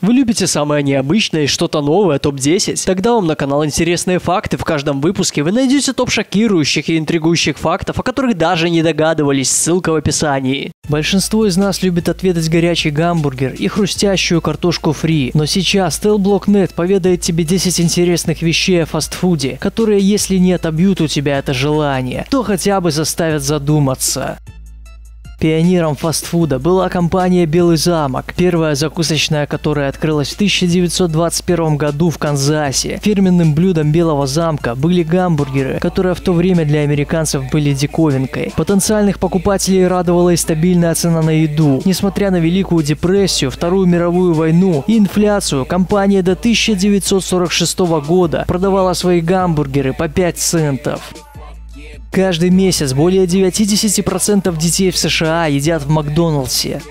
Вы любите самое необычное и что-то новое, топ-10? Тогда вам на канал интересные факты. В каждом выпуске вы найдете топ шокирующих и интригующих фактов, о которых даже не догадывались, ссылка в описании. Большинство из нас любит отведать горячий гамбургер и хрустящую картошку фри, но сейчас Telblock.net поведает тебе 10 интересных вещей о фастфуде, которые если не отобьют у тебя это желание, то хотя бы заставят задуматься. Пионером фастфуда была компания «Белый замок», первая закусочная, которая открылась в 1921 году в Канзасе. Фирменным блюдом «Белого замка» были гамбургеры, которые в то время для американцев были диковинкой. Потенциальных покупателей радовала и стабильная цена на еду. Несмотря на Великую депрессию, Вторую мировую войну и инфляцию, компания до 1946 года продавала свои гамбургеры по 5 центов. Каждый месяц более 90% детей в США едят в Макдоналдсе.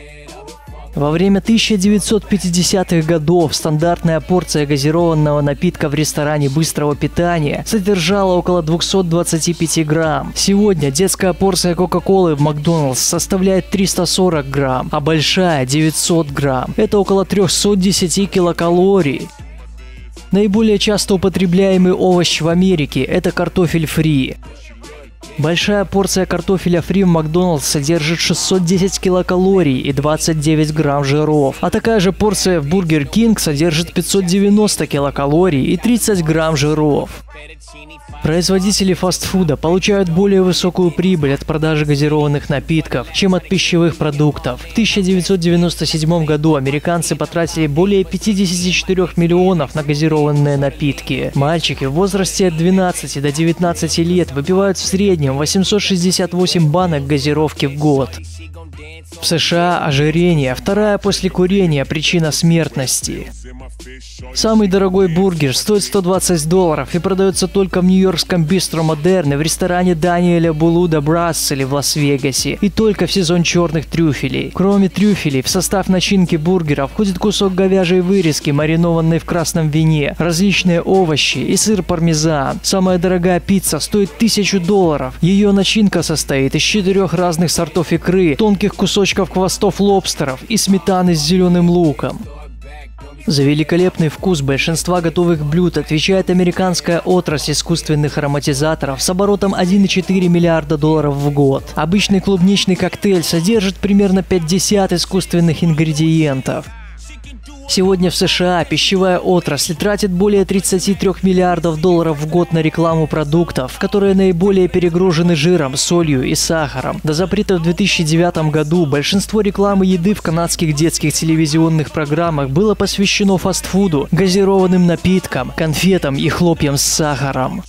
Во время 1950-х годов стандартная порция газированного напитка в ресторане быстрого питания содержала около 225 грамм. Сегодня детская порция Кока-Колы в Макдоналдс составляет 340 грамм, а большая 900 грамм. Это около 310 килокалорий. Наиболее часто употребляемый овощ в Америке – это картофель фри. Большая порция картофеля фри в Макдоналдс содержит 610 килокалорий и 29 грамм жиров, а такая же порция в Бургер Кинг содержит 590 килокалорий и 30 грамм жиров. Производители фастфуда получают более высокую прибыль от продажи газированных напитков, чем от пищевых продуктов. В 1997 году американцы потратили более 54 миллионов на газированные напитки. Мальчики в возрасте от 12 до 19 лет выпивают в среднем 868 банок газировки в год. В США ожирение – вторая после курения причина смертности. Самый дорогой бургер стоит 120 долларов и продается только в нью-йоркском Бистро Модерне в ресторане Даниэля Булуда Брасселе в Лас-Вегасе и только в сезон черных трюфелей. Кроме трюфелей, в состав начинки бургера входит кусок говяжьей вырезки, маринованной в красном вине, различные овощи и сыр пармезан. Самая дорогая пицца стоит 1000 долларов. Ее начинка состоит из четырех разных сортов икры, тонких кусочков хвостов лобстеров и сметаны с зеленым луком. За великолепный вкус большинства готовых блюд отвечает американская отрасль искусственных ароматизаторов с оборотом 1,4 миллиарда долларов в год. Обычный клубничный коктейль содержит примерно 50 искусственных ингредиентов. Сегодня в США пищевая отрасль тратит более 33 миллиардов долларов в год на рекламу продуктов, которые наиболее перегружены жиром, солью и сахаром. До запрета в 2009 году большинство рекламы еды в канадских детских телевизионных программах было посвящено фастфуду, газированным напиткам, конфетам и хлопьям с сахаром.